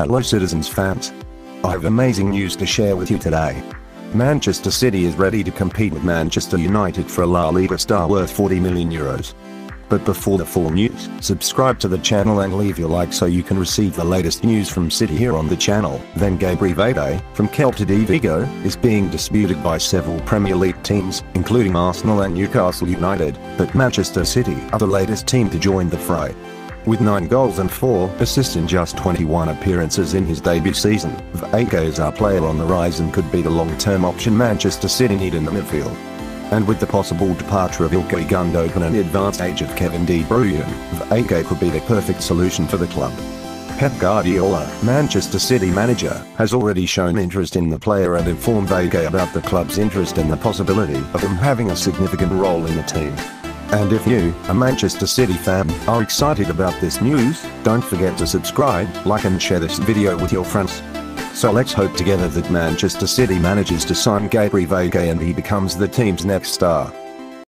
Hello citizens fans. I have amazing news to share with you today. Manchester City is ready to compete with Manchester United for a La Liga star worth 40 million euros. But before the full news, subscribe to the channel and leave your like so you can receive the latest news from City here on the channel. Then Gabri Veiga, from Celta de Vigo, is being disputed by several Premier League teams, including Arsenal and Newcastle United, but Manchester City are the latest team to join the fray. With 9 goals and 4 assists in just 21 appearances in his debut season, Veiga is our player on the rise and could be the long-term option Manchester City need in the midfield. And with the possible departure of Ilkay Gundogan and the advanced age of Kevin De Bruyne, Veiga could be the perfect solution for the club. Pep Guardiola, Manchester City manager, has already shown interest in the player and informed Veiga about the club's interest and the possibility of him having a significant role in the team. And if you, a Manchester City fan, are excited about this news, don't forget to subscribe, like and share this video with your friends. So let's hope together that Manchester City manages to sign Gabri Veiga and he becomes the team's next star.